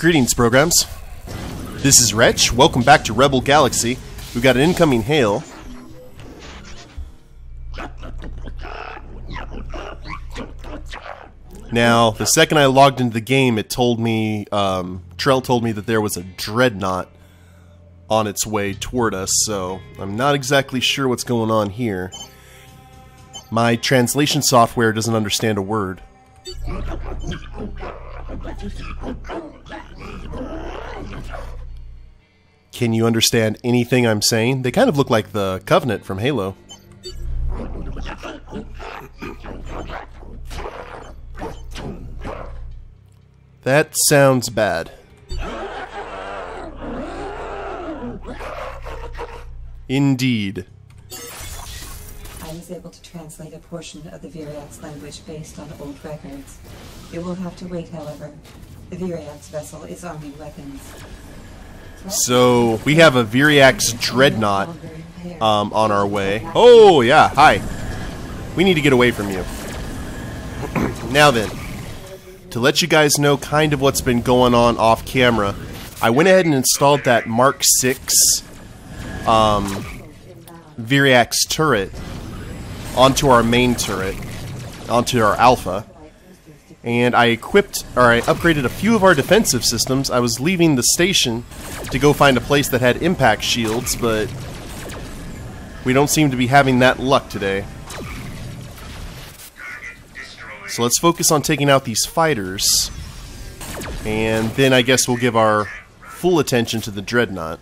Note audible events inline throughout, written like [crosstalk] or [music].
Greetings, programs. This is Wretch. Welcome back to Rebel Galaxy. We've got an incoming hail. Now, the second I logged into the game, it told me, um, Trell told me that there was a dreadnought on its way toward us, so I'm not exactly sure what's going on here. My translation software doesn't understand a word. Can you understand anything I'm saying? They kind of look like the Covenant from Halo. That sounds bad. Indeed. Able to translate a portion of the Viriax language based on old records. It will have to wait, however. The Viriax vessel is arming weapons. So, we have a Viriax Dreadnought um, on our way. Oh, yeah, hi. We need to get away from you. [clears throat] now then, to let you guys know kind of what's been going on off camera, I went ahead and installed that Mark 6 um, Viriax turret onto our main turret, onto our Alpha. And I equipped, or I upgraded a few of our defensive systems. I was leaving the station to go find a place that had impact shields, but we don't seem to be having that luck today. So let's focus on taking out these fighters. And then I guess we'll give our full attention to the Dreadnought.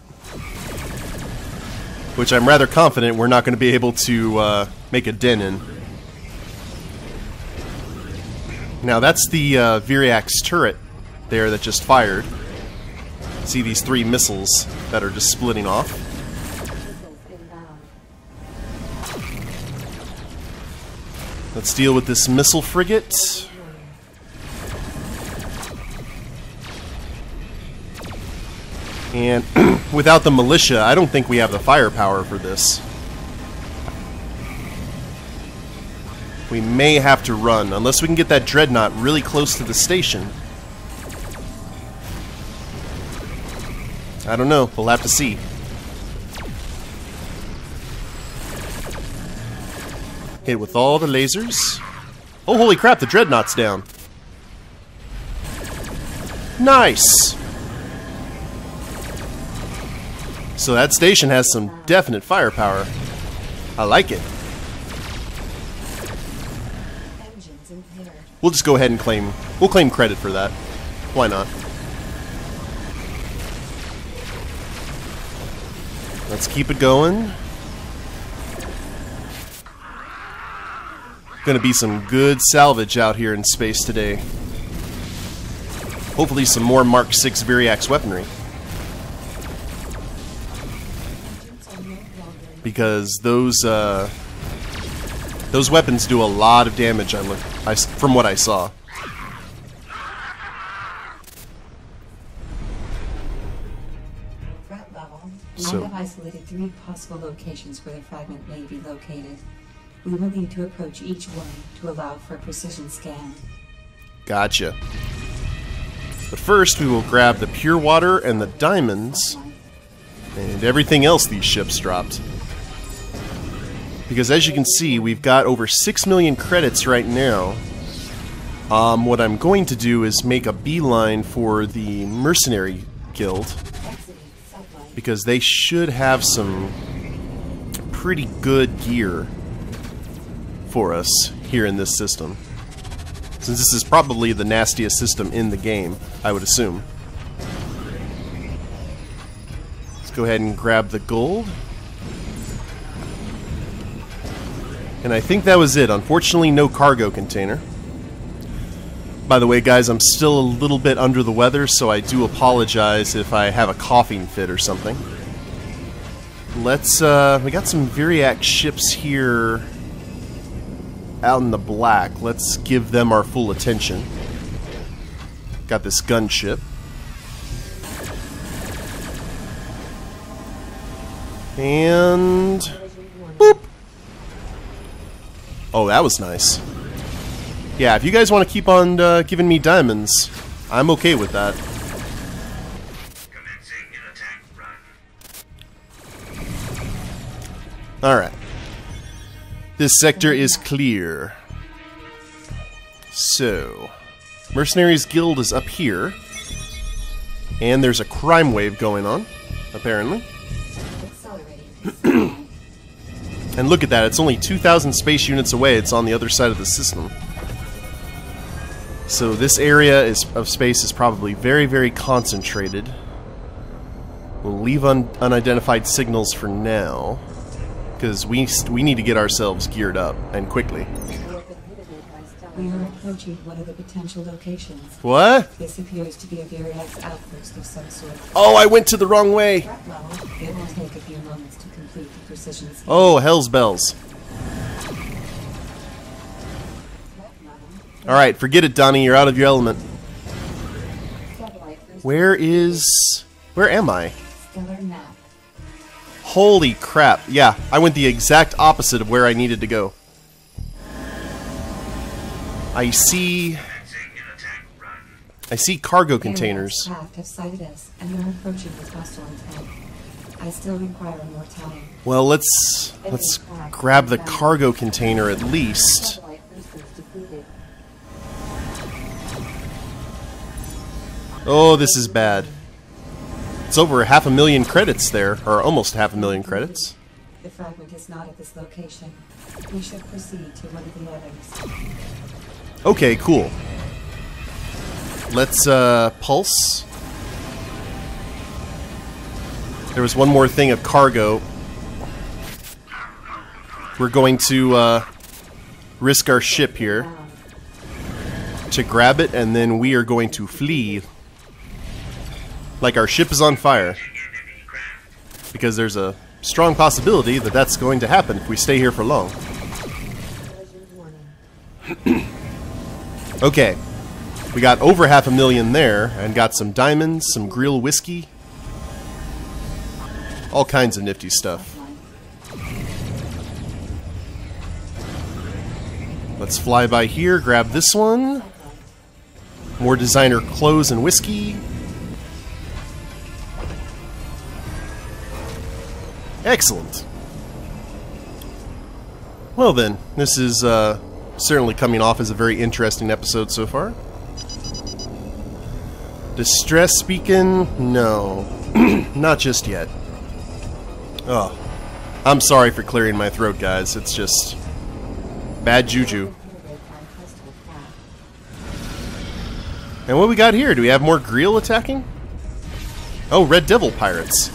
Which I'm rather confident we're not going to be able to uh, make a den in. Now that's the uh, turret there that just fired. See these three missiles that are just splitting off. Let's deal with this missile frigate. And [clears throat] without the militia, I don't think we have the firepower for this. We may have to run, unless we can get that dreadnought really close to the station. I don't know. We'll have to see. Hit with all the lasers. Oh, holy crap, the dreadnought's down. Nice! So that station has some definite firepower. I like it. We'll just go ahead and claim... We'll claim credit for that. Why not? Let's keep it going. Gonna be some good salvage out here in space today. Hopefully some more Mark 6 Viriax weaponry. Because those, uh... Those weapons do a lot of damage, I look, I from what I saw. threat level. So- I have isolated three possible locations where the fragment may be located. We will need to approach each one to allow for a precision scan. Gotcha. But first, we will grab the pure water and the diamonds and everything else these ships dropped. Because as you can see, we've got over 6 million credits right now. Um, what I'm going to do is make a beeline for the Mercenary Guild, because they should have some pretty good gear for us here in this system. Since this is probably the nastiest system in the game, I would assume. Let's go ahead and grab the gold. And I think that was it. Unfortunately, no cargo container. By the way, guys, I'm still a little bit under the weather, so I do apologize if I have a coughing fit or something. Let's, uh, we got some Viriax ships here out in the black. Let's give them our full attention. Got this gunship. And... Oh, that was nice. Yeah, if you guys want to keep on uh, giving me diamonds, I'm okay with that. Alright. This sector is clear. So, Mercenaries Guild is up here. And there's a crime wave going on, apparently. And look at that, it's only 2,000 space units away, it's on the other side of the system. So this area is, of space is probably very, very concentrated. We'll leave un unidentified signals for now, because we, we need to get ourselves geared up, and quickly. Approaching one of the potential locations. What? This appears to be a Viriax outpost of some sort. Oh, I went to the wrong way! It will take a few moments to complete the precision. Oh, hell's bells. Alright, forget it, Donnie, you're out of your element. Where is... Where am I? Holy crap. Yeah, I went the exact opposite of where I needed to go. I see... I see cargo containers. Craft have sighted us and are approaching with hostile intent. I still require more time. Well, let's... Let's grab the cargo container at least. Satellite first depleted. Oh, this is bad. It's over half a million credits there, or almost half a million credits. The fragment is not at this location. We should proceed to one of the others. Okay, cool. Let's uh, pulse. There was one more thing of cargo. We're going to uh, risk our ship here to grab it, and then we are going to flee. Like our ship is on fire. Because there's a strong possibility that that's going to happen if we stay here for long. [clears throat] Okay. We got over half a million there, and got some diamonds, some grill whiskey. All kinds of nifty stuff. Let's fly by here, grab this one. More designer clothes and whiskey. Excellent. Well then, this is uh, certainly coming off as a very interesting episode so far. Distress speaking? No. [clears throat] Not just yet. Oh. I'm sorry for clearing my throat, guys. It's just bad juju. And what we got here? Do we have more Greel attacking? Oh, Red Devil pirates.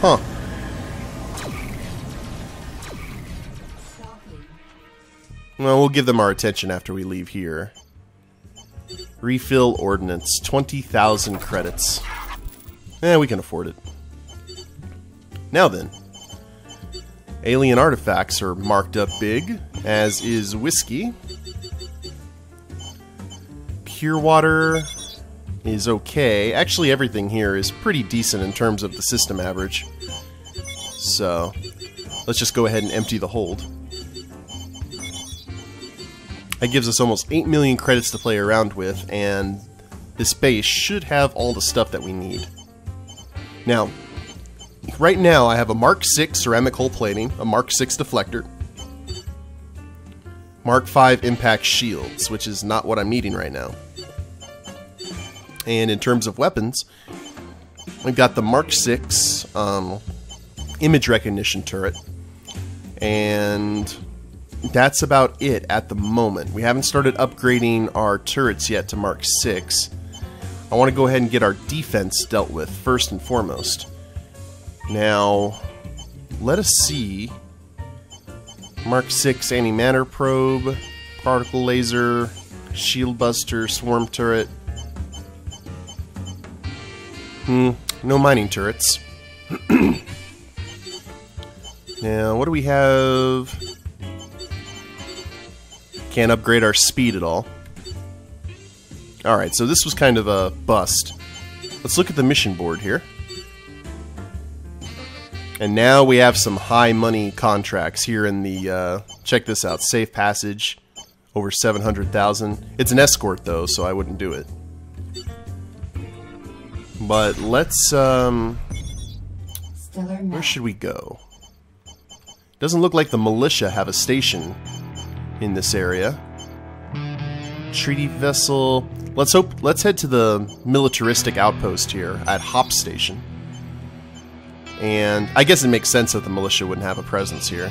Huh. Well, we'll give them our attention after we leave here. Refill ordnance, 20,000 credits. Eh, we can afford it. Now then. Alien artifacts are marked up big, as is whiskey. Pure water is okay. Actually, everything here is pretty decent in terms of the system average. So, let's just go ahead and empty the hold. That gives us almost 8 million credits to play around with, and this base should have all the stuff that we need. Now, right now I have a Mark 6 ceramic hull plating, a Mark 6 deflector, Mark 5 impact shields, which is not what I'm needing right now. And in terms of weapons, we've got the Mark 6 um, image recognition turret, and that's about it at the moment. We haven't started upgrading our turrets yet to Mark 6. I want to go ahead and get our defense dealt with first and foremost. Now, let us see. Mark 6 anti-matter probe, particle laser, shield buster, swarm turret. Hmm, no mining turrets. [clears throat] now, what do we have? Can't upgrade our speed at all. Alright, so this was kind of a bust. Let's look at the mission board here. And now we have some high money contracts here in the, uh, check this out, Safe Passage, over 700,000. It's an escort though, so I wouldn't do it. But let's, um, where should we go? Doesn't look like the militia have a station in this area. Treaty vessel. Let's hope. Let's head to the militaristic outpost here at Hop Station. And I guess it makes sense that the militia wouldn't have a presence here.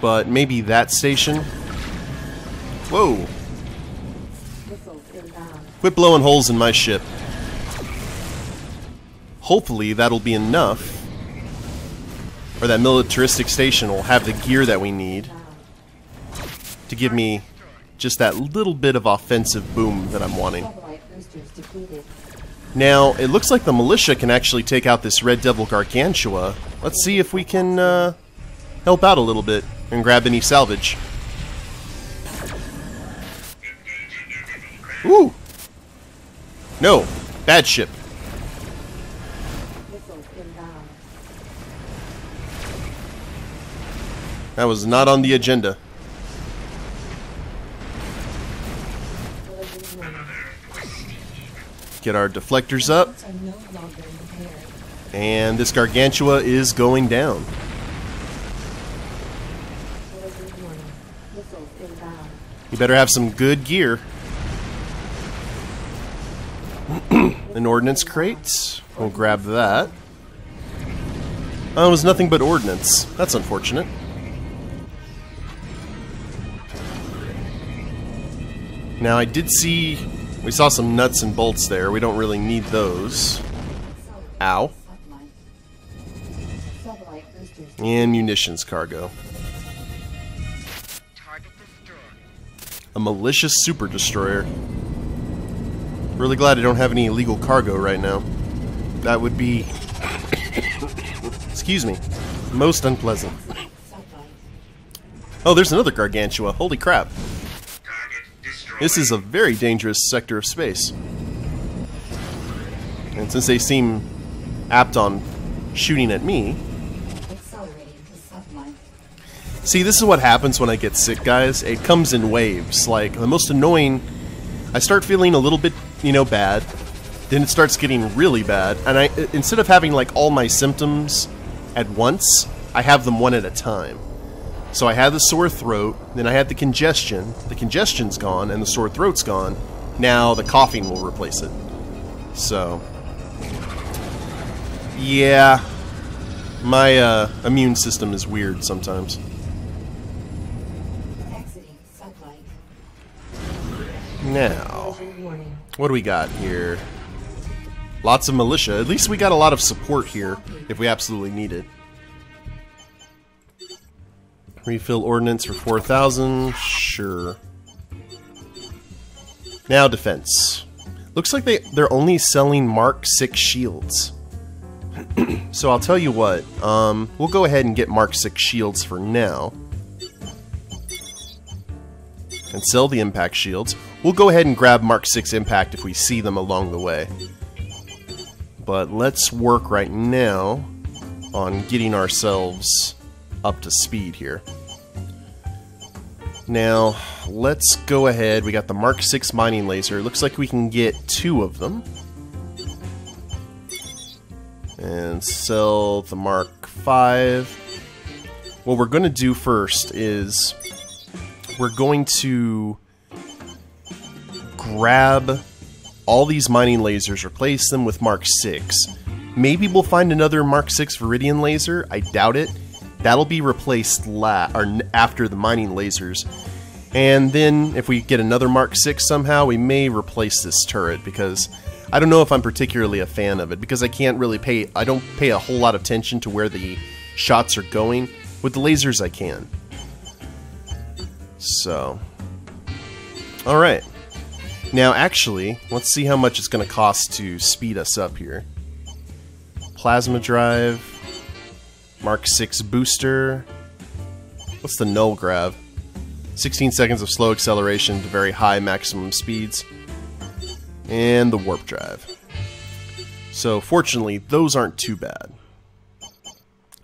But maybe that station. Whoa! Quit blowing holes in my ship. Hopefully that'll be enough. Or that militaristic station will have the gear that we need to give me just that little bit of offensive boom that I'm wanting. Now, it looks like the militia can actually take out this Red Devil Gargantua. Let's see if we can uh, help out a little bit and grab any salvage. Ooh! No! Bad ship. That was not on the agenda. Get our deflectors up. And this Gargantua is going down. You better have some good gear. [clears throat] An ordnance crate. We'll grab that. Oh, it was nothing but ordnance. That's unfortunate. Now, I did see... We saw some nuts and bolts there. We don't really need those. Ow. And munitions cargo. A malicious super destroyer. Really glad I don't have any illegal cargo right now. That would be... [coughs] excuse me. Most unpleasant. Oh, there's another Gargantua. Holy crap. This is a very dangerous sector of space. And since they seem apt on shooting at me... See, this is what happens when I get sick, guys. It comes in waves. Like, the most annoying... I start feeling a little bit, you know, bad. Then it starts getting really bad. And I, instead of having, like, all my symptoms at once, I have them one at a time. So I had the sore throat, then I had the congestion. The congestion's gone, and the sore throat's gone. Now the coughing will replace it. So, yeah, my uh, immune system is weird sometimes. Now, what do we got here? Lots of militia. At least we got a lot of support here, if we absolutely need it. Refill ordnance for 4,000. Sure. Now defense. Looks like they, they're only selling Mark 6 shields. [clears throat] so I'll tell you what. Um, we'll go ahead and get Mark 6 shields for now. And sell the impact shields. We'll go ahead and grab Mark 6 impact if we see them along the way. But let's work right now on getting ourselves up to speed here. Now, let's go ahead. We got the Mark 6 mining laser. Looks like we can get two of them. And sell the Mark 5. What we're going to do first is we're going to grab all these mining lasers, replace them with Mark 6. Maybe we'll find another Mark 6 Viridian laser. I doubt it. That'll be replaced la or after the mining lasers. And then if we get another Mark 6 somehow, we may replace this turret because I don't know if I'm particularly a fan of it because I can't really pay I don't pay a whole lot of attention to where the shots are going. With the lasers I can. So Alright. Now actually, let's see how much it's going to cost to speed us up here. Plasma drive Mark 6 booster. What's the null grav? 16 seconds of slow acceleration to very high maximum speeds. And the warp drive. So fortunately, those aren't too bad.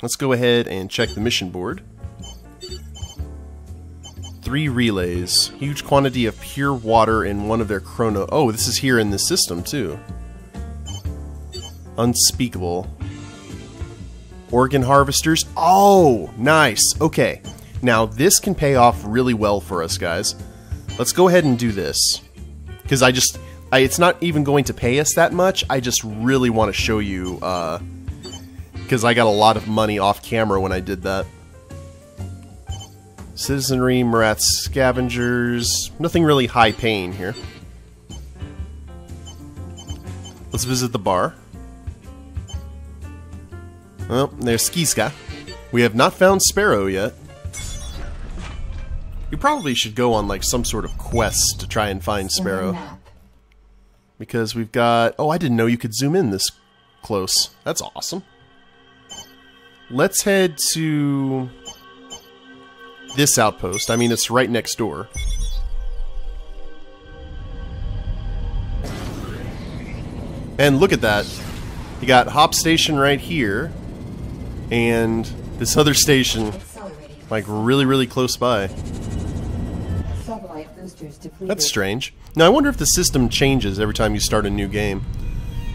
Let's go ahead and check the mission board. Three relays. Huge quantity of pure water in one of their chrono... Oh, this is here in this system, too. Unspeakable. Organ harvesters. Oh, nice. Okay. Now, this can pay off really well for us, guys. Let's go ahead and do this. Because I just... I, it's not even going to pay us that much. I just really want to show you, uh, because I got a lot of money off camera when I did that. Citizenry, Marath Scavengers. Nothing really high paying here. Let's visit the bar. Well, there's Skiska. We have not found Sparrow yet. You probably should go on like some sort of quest to try and find Sparrow. Because we've got... Oh, I didn't know you could zoom in this close. That's awesome. Let's head to this outpost. I mean, it's right next door. And look at that. You got Hop Station right here, and this other station, like, really, really close by. That's strange. Now, I wonder if the system changes every time you start a new game.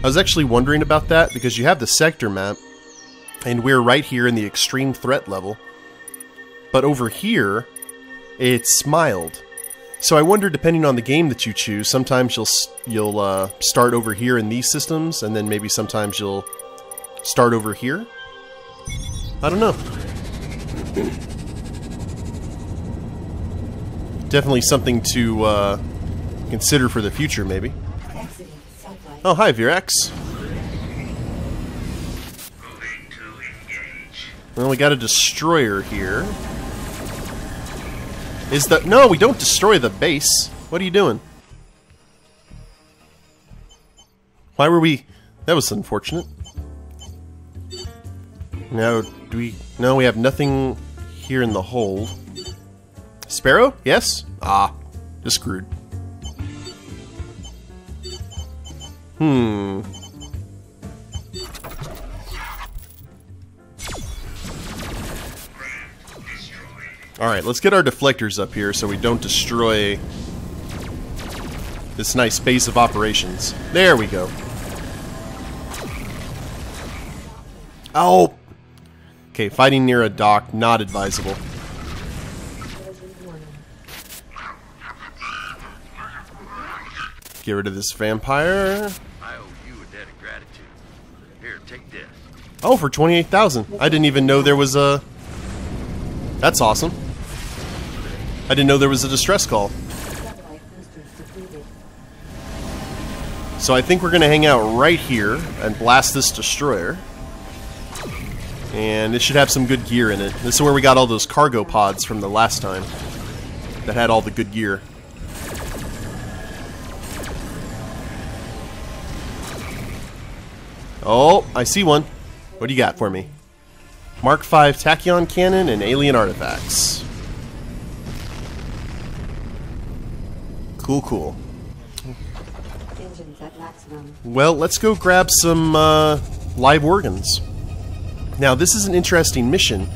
I was actually wondering about that, because you have the sector map, and we're right here in the extreme threat level. But over here, it's mild. So I wonder, depending on the game that you choose, sometimes you'll you'll uh, start over here in these systems, and then maybe sometimes you'll start over here. I don't know. Definitely something to uh, consider for the future, maybe. Oh, hi, Viriax. Well, we got a destroyer here. Is the... No, we don't destroy the base. What are you doing? Why were we... That was unfortunate. Now, do we... No, we have nothing here in the hold. Sparrow? Yes? Ah, just screwed. Hmm. Alright, let's get our deflectors up here so we don't destroy this nice base of operations. There we go. Oh! Okay, fighting near a dock, not advisable. Get rid of this vampire. I owe you a debt of gratitude. Here, take this. Oh, for 28,000. I didn't even know there was a... That's awesome. I didn't know there was a distress call. So I think we're going to hang out right here and blast this destroyer. And it should have some good gear in it. This is where we got all those cargo pods from the last time. That had all the good gear. Oh, I see one. What do you got for me? Mark V Tachyon Cannon and Alien Artifacts. Cool, cool. Well, let's go grab some uh, live organs. Now, this is an interesting mission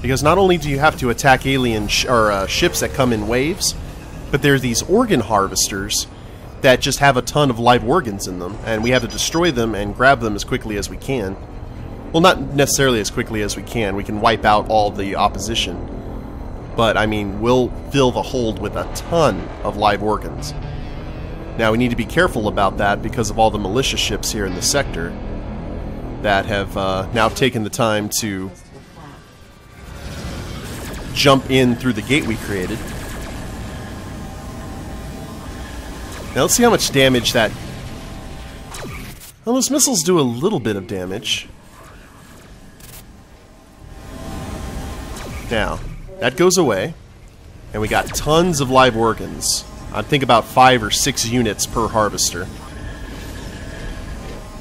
because not only do you have to attack alien sh or uh, ships that come in waves, but there are these organ harvesters that just have a ton of live organs in them, and we have to destroy them and grab them as quickly as we can. Well, not necessarily as quickly as we can. We can wipe out all the opposition. But, I mean, we'll fill the hold with a ton of live organs. Now, we need to be careful about that because of all the militia ships here in the sector that have uh, now taken the time to jump in through the gate we created. Now let's see how much damage that... Well, those missiles do a little bit of damage. Now, that goes away. And we got tons of live organs. I think about five or six units per harvester.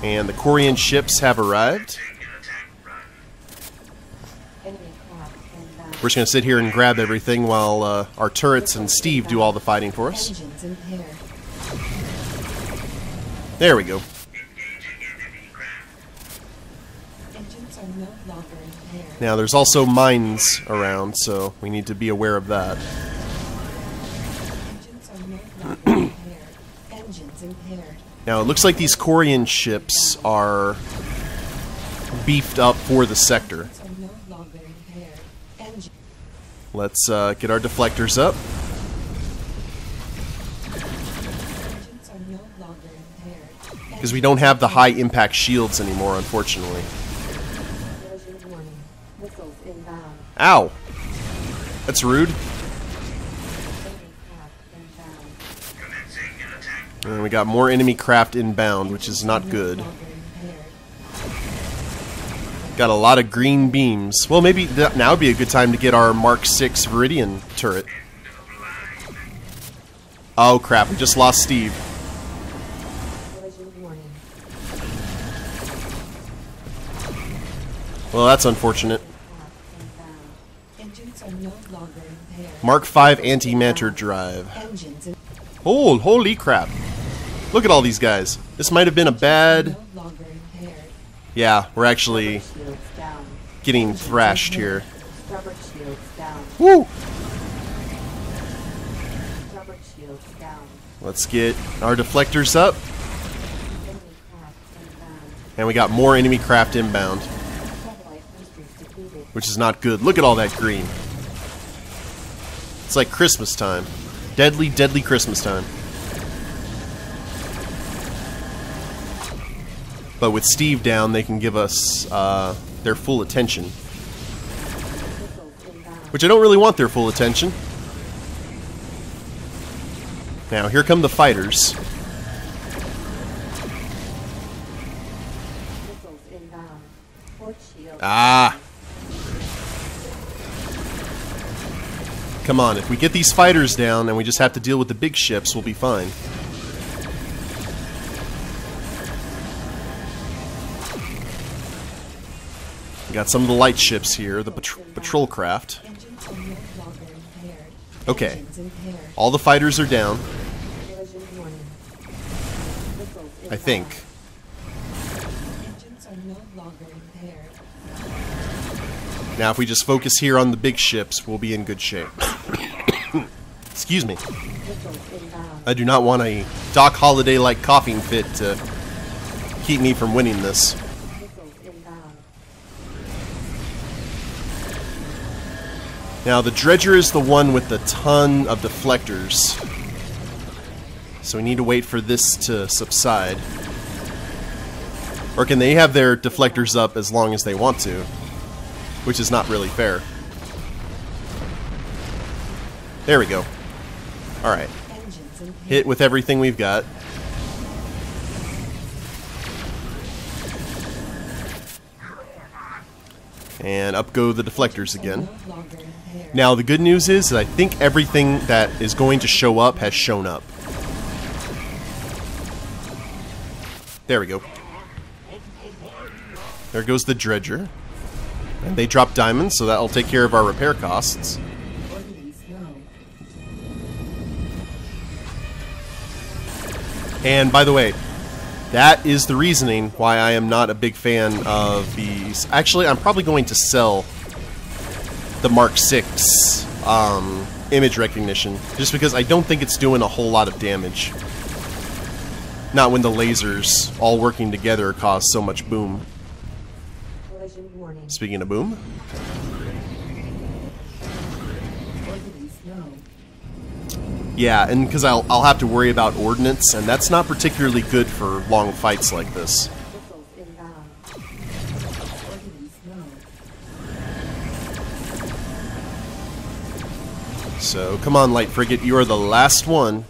And the Korian ships have arrived. We're just going to sit here and grab everything while uh, our turrets and Steve do all the fighting for us. There we go. Now, there's also mines around, so we need to be aware of that. Now, it looks like these Korian ships are beefed up for the sector. Let's uh, get our deflectors up. Because we don't have the high impact shields anymore, unfortunately. Ow! That's rude. And we got more enemy craft inbound, which is not good. Got a lot of green beams. Well, maybe now would be a good time to get our Mark 6 Viridian turret. Oh crap, we just lost Steve. Well, that's unfortunate. Mark 5 anti-matter drive. Oh, holy crap. Look at all these guys. This might have been a bad... no longer impaired. Yeah, we're actually getting thrashed here. Rubber shields down. Woo! Rubber shields down. Let's get our deflectors up. Enemy craft inbound. And we got more enemy craft inbound, Sublight boosters depleted. which is not good. Look at all that green. It's like Christmas time. Deadly, deadly Christmas time. But with Steve down, they can give us uh, their full attention. Which I don't really want their full attention. Now, here come the fighters. Ah! Come on, if we get these fighters down and we just have to deal with the big ships, we'll be fine. Got some of the light ships here, the patr- patrol craft. Okay. All the fighters are down, I think. Now, if we just focus here on the big ships, we'll be in good shape. [coughs] Excuse me. I do not want a Doc Holliday like coughing fit to keep me from winning this. Now, the Dredger is the one with the ton of deflectors. So we need to wait for this to subside. Or can they have their deflectors up as long as they want to? Which is not really fair. There we go. Alright. Hit with everything we've got. And up go the deflectors again. Now, the good news is that I think everything that is going to show up has shown up. There we go. There goes the dredger. And they drop diamonds, so that'll take care of our repair costs. And by the way, that is the reasoning why I am not a big fan of these. Actually, I'm probably going to sell the Mark 6 um, image recognition, just because I don't think it's doing a whole lot of damage. Not when the lasers all working together cause so much boom. Speaking of boom. Yeah, and because I'll, I'll have to worry about ordnance, and that's not particularly good for long fights like this. So come on, light frigate, you are the last one.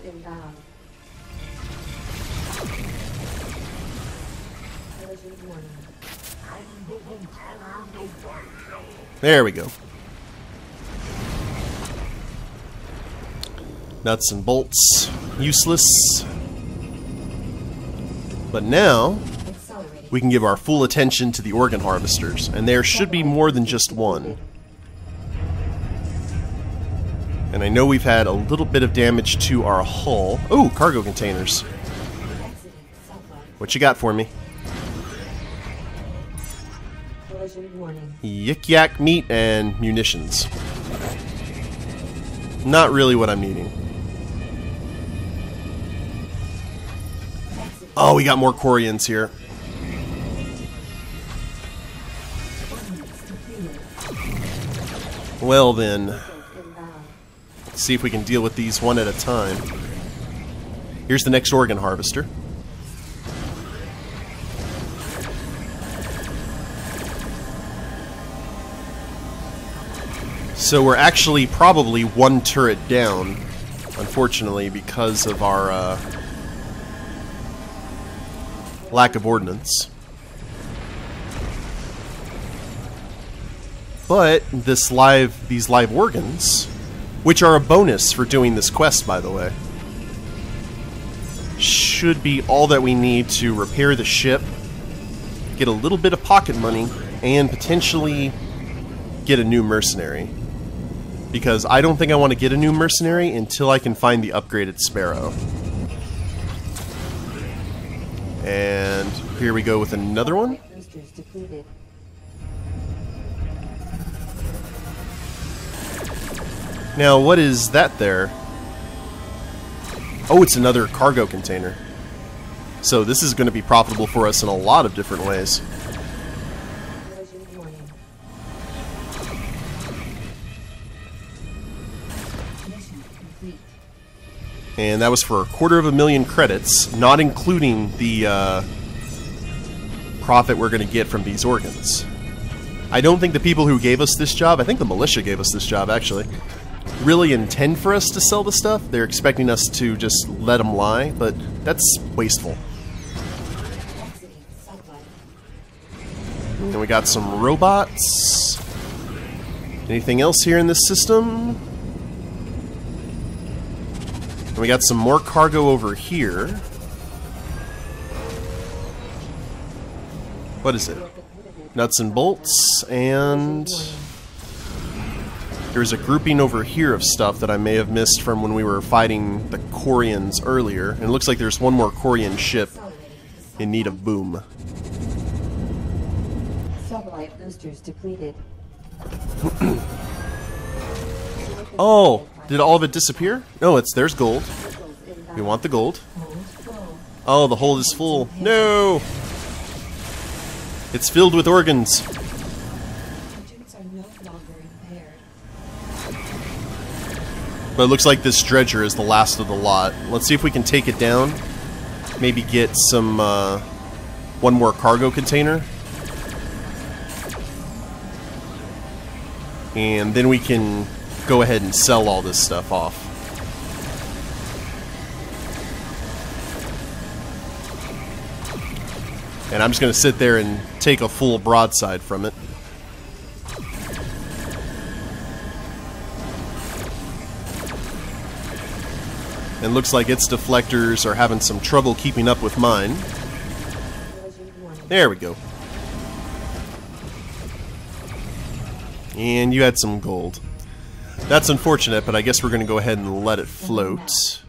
There we go. Nuts and bolts, useless. But now, we can give our full attention to the organ harvesters, and there should be more than just one. And I know we've had a little bit of damage to our hull. Oh, cargo containers. What you got for me? Yik yak meat and munitions. Not really what I'm needing. Oh, we got more Korians here. Well then, Let's see if we can deal with these one at a time. Here's the next organ harvester. So we're actually probably one turret down, unfortunately, because of our uh, lack of ordnance. But this live, these live organs, which are a bonus for doing this quest, by the way, should be all that we need to repair the ship, get a little bit of pocket money, and potentially get a new mercenary. Because I don't think I want to get a new mercenary until I can find the upgraded Sparrow. And here we go with another one. Now, what is that there? Oh, it's another cargo container. So this is going to be profitable for us in a lot of different ways. And that was for a quarter of a million credits, not including the uh, profit we're going to get from these organs. I don't think the people who gave us this job, I think the militia gave us this job actually, really intend for us to sell the stuff. They're expecting us to just let them lie, but that's wasteful. And we got some robots. Anything else here in this system? And we got some more cargo over here. What is it? Nuts and bolts, and there's a grouping over here of stuff that I may have missed from when we were fighting the Korians earlier. And it looks like there's one more Korian ship in need of boom. Sublight boosters depleted. [clears throat] Oh, did all of it disappear? No, it's there's gold. We want the gold. Oh, the hold is full. No! It's filled with organs. But it looks like this dredger is the last of the lot. Let's see if we can take it down. Maybe get some, uh, one more cargo container. And then we can go ahead and sell all this stuff off. And I'm just going to sit there and take a full broadside from it. And looks like its deflectors are having some trouble keeping up with mine. There we go. And you had some gold. That's unfortunate, but I guess we're going to go ahead and let it float.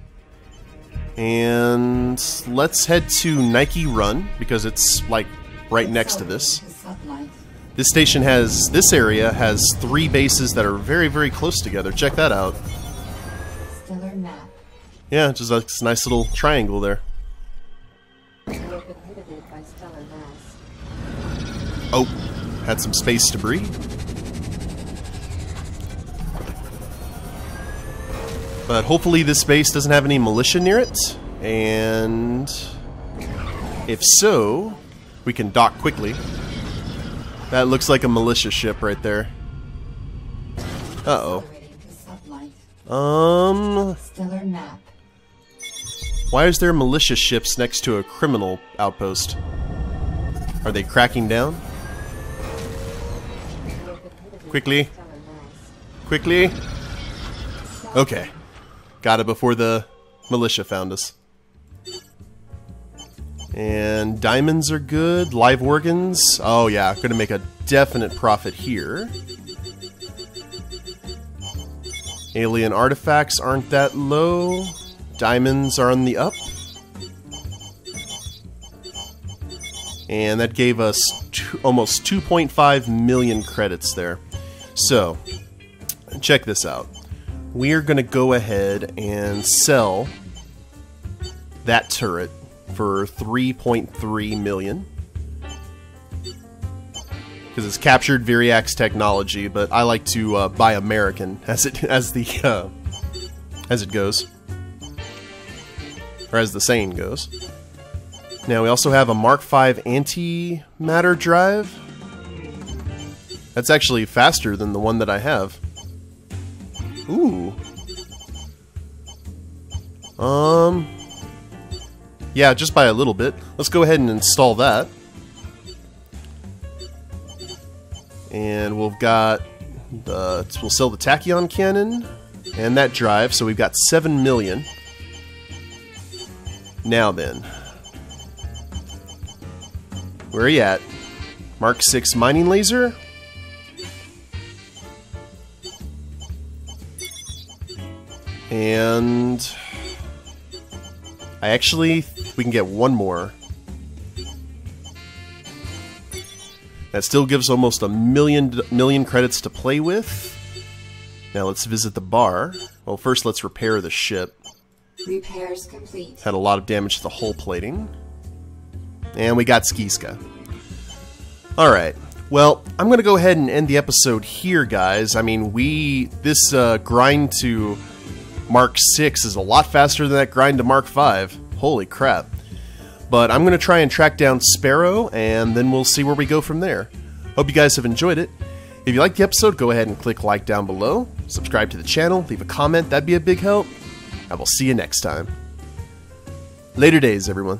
And let's head to Nike Run, because it's, like, right next to this. This station has, this area has three bases that are very, very close together. Check that out. Yeah, just a nice little triangle there. Oh, had some space debris. But hopefully this base doesn't have any militia near it. And if so, we can dock quickly. That looks like a militia ship right there. Uh oh. Um, why is there militia ships next to a criminal outpost? Are they cracking down? Quickly. Quickly. Okay. Got it before the militia found us. And diamonds are good. Live organs. Oh yeah, gonna make a definite profit here. Alien artifacts aren't that low. Diamonds are on the up. And that gave us two, almost 2.5 million credits there. So, check this out. We are going to go ahead and sell that turret for 3.3 million. because it's captured Viriax technology, but I like to uh, buy American [laughs] as it as the uh, as it goes, or as the saying goes. Now we also have a Mark V anti-matter drive. That's actually faster than the one that I have. Ooh. Um. Yeah, just by a little bit. Let's go ahead and install that. And we've got the we'll sell the tachyon cannon and that drive, so we've got seven million. Now then, where are you at? Mark Six mining laser. And I actually we can get one more. That still gives almost a million million credits to play with. Now let's visit the bar. Well, first let's repair the ship. Repairs complete. Had a lot of damage to the hull plating. And we got Skiska. Alright. Well, I'm going to go ahead and end the episode here, guys. I mean, we... This uh, grind to Mark 6 is a lot faster than that grind to Mark 5. Holy crap. But I'm going to try and track down Sparrow, and then we'll see where we go from there. Hope you guys have enjoyed it. If you liked the episode, go ahead and click like down below, subscribe to the channel, leave a comment, that'd be a big help. I will see you next time. Later days, everyone.